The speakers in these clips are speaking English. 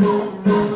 Música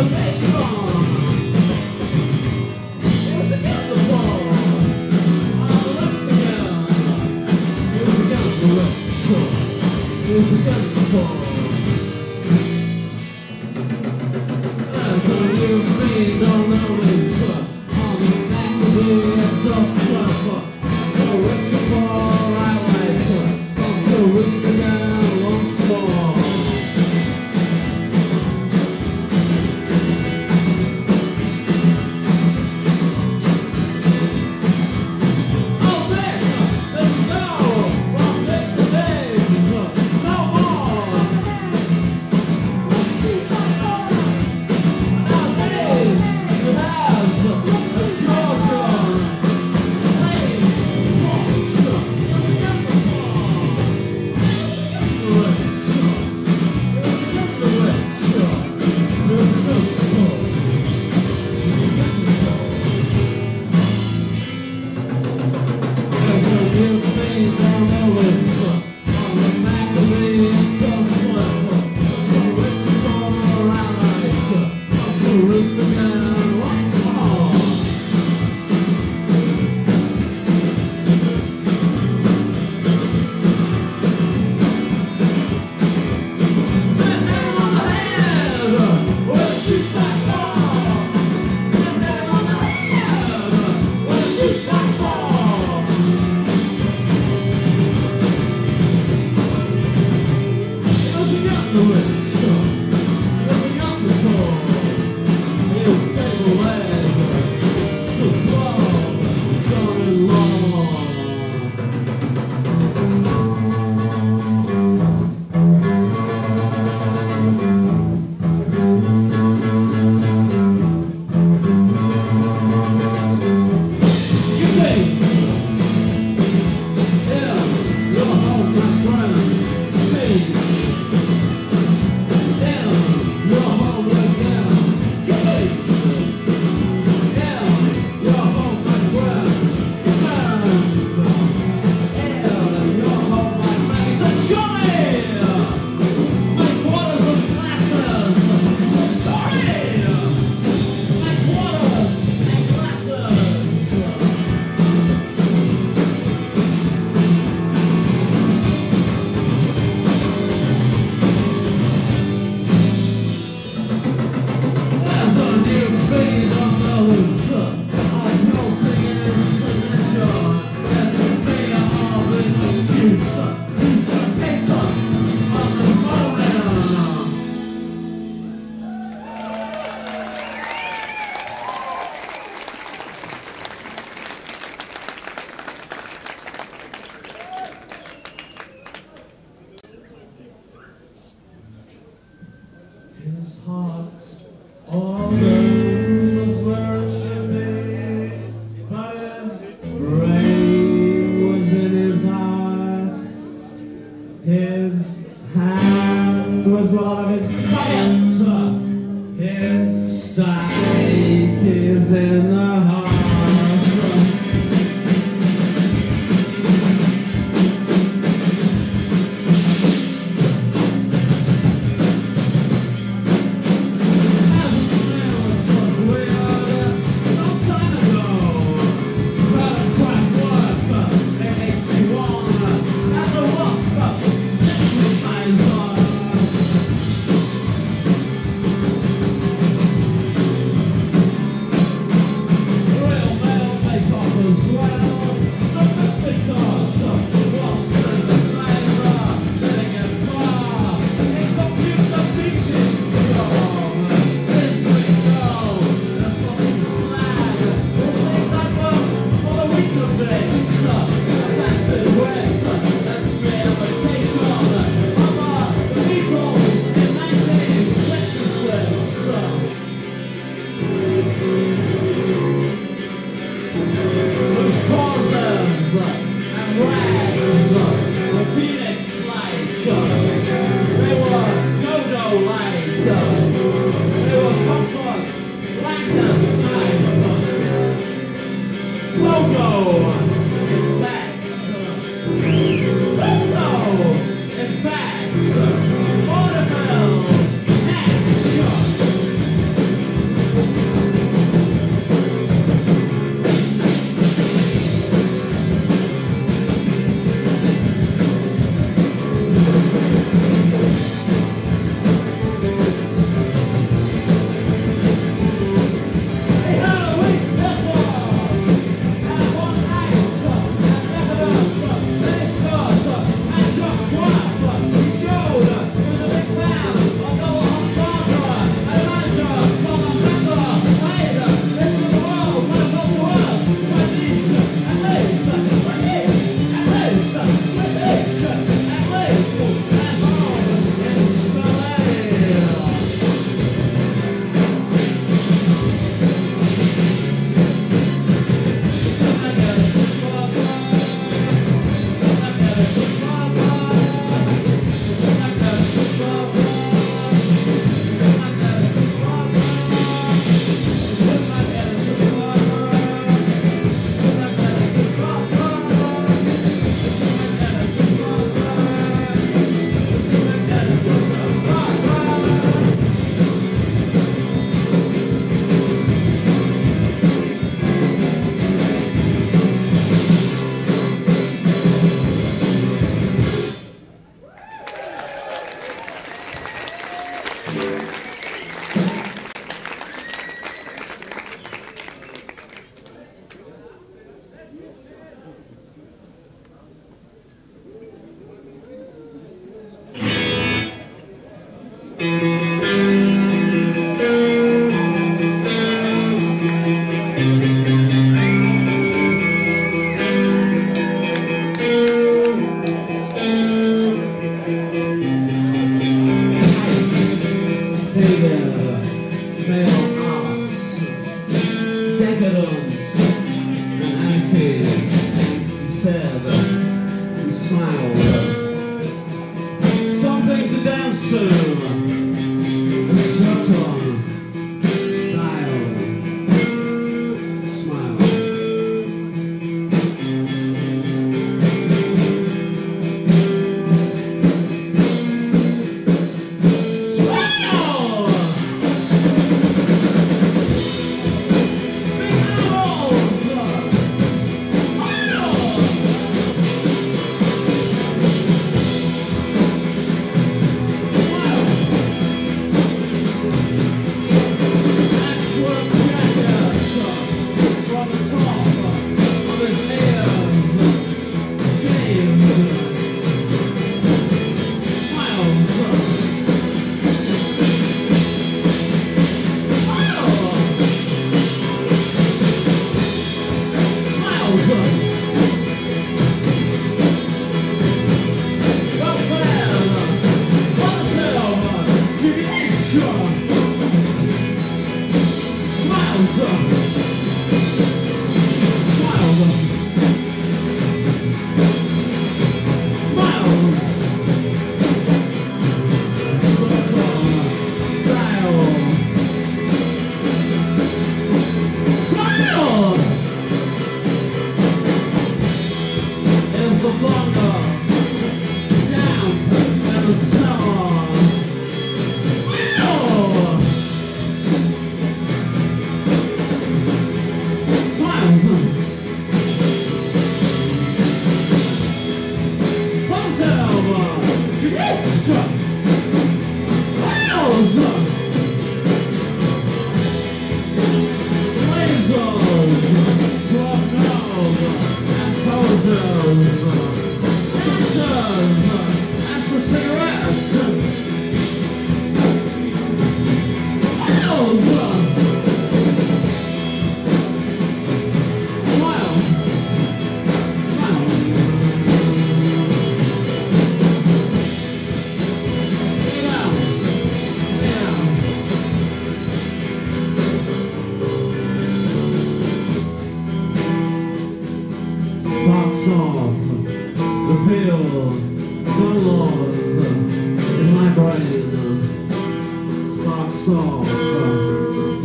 Motivation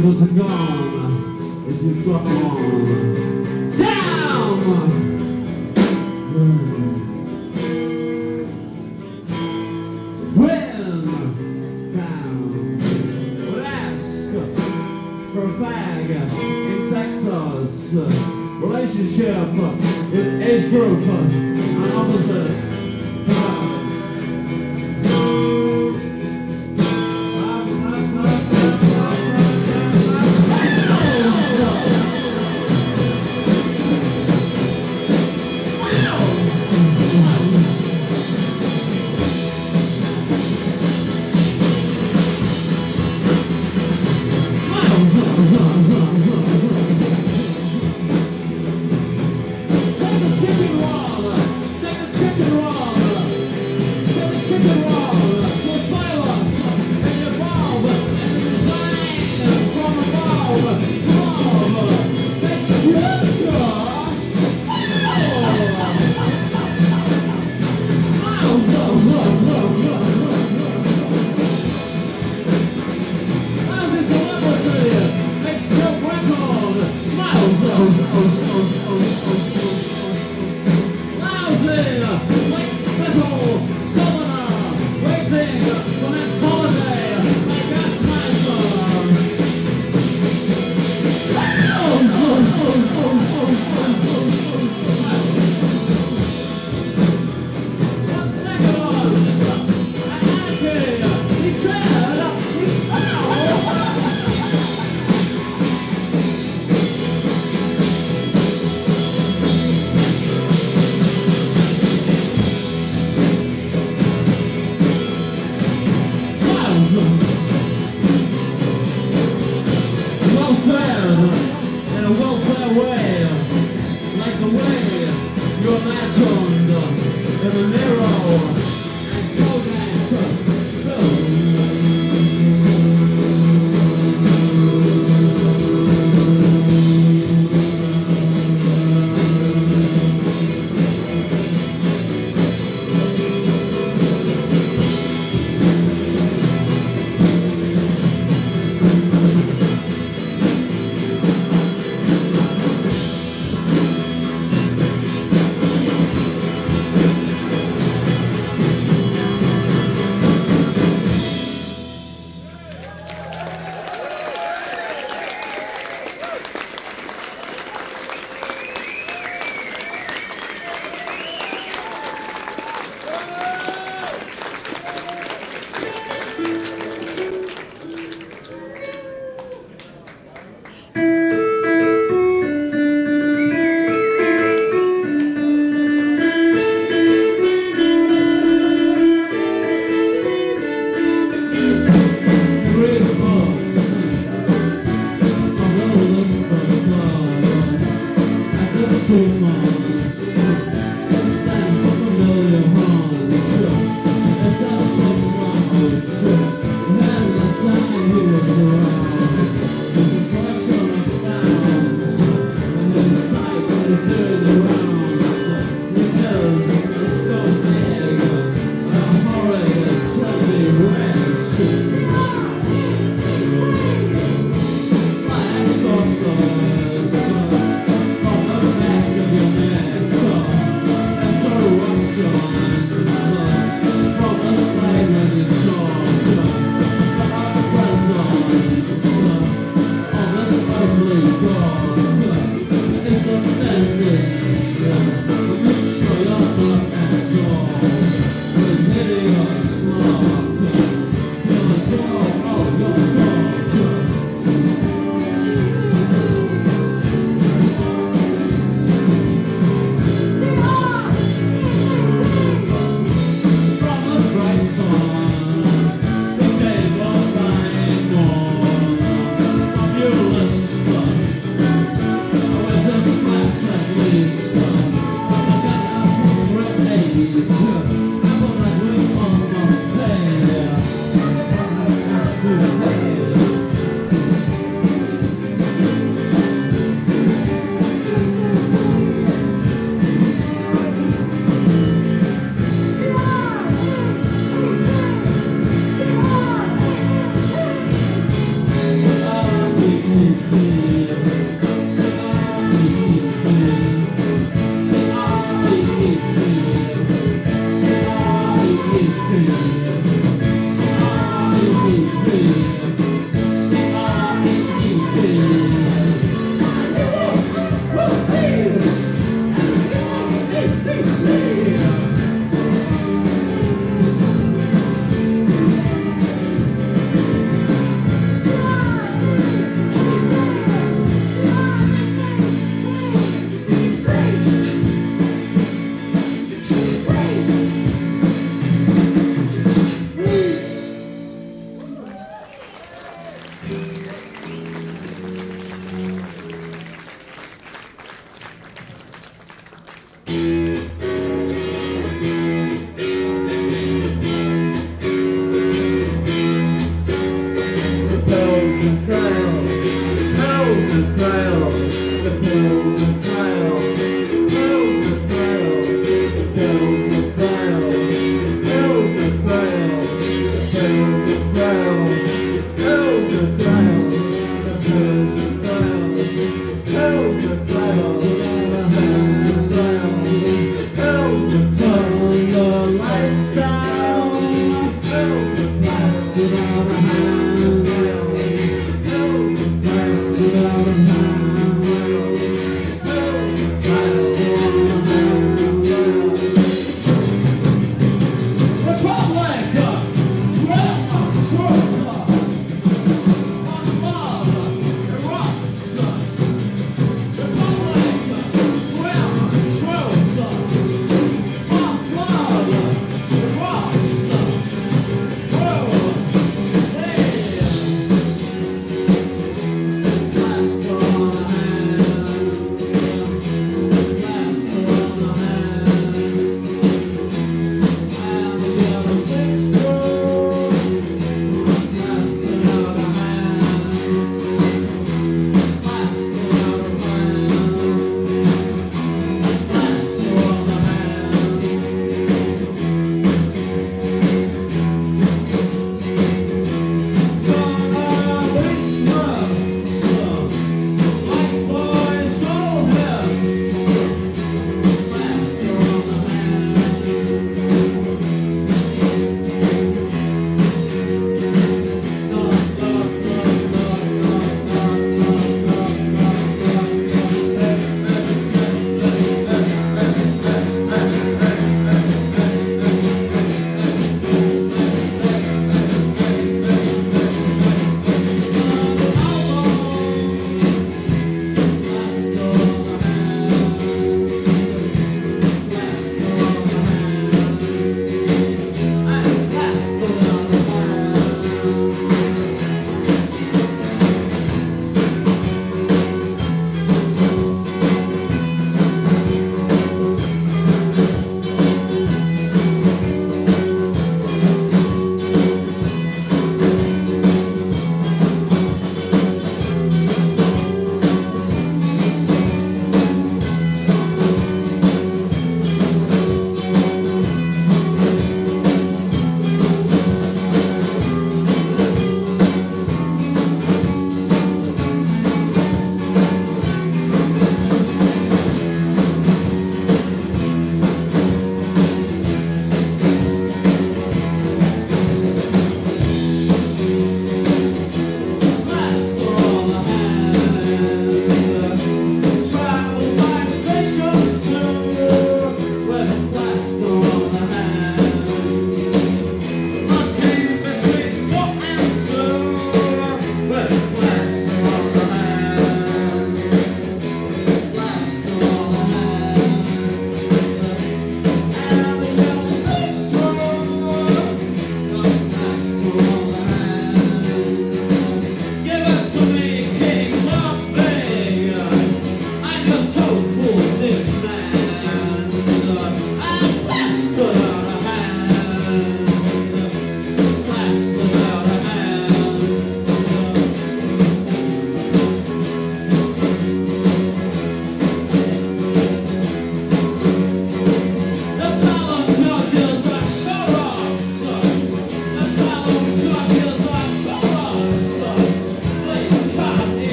it was gone if you got on. Down! Well, down. Alaska, Provider in Texas, relationship.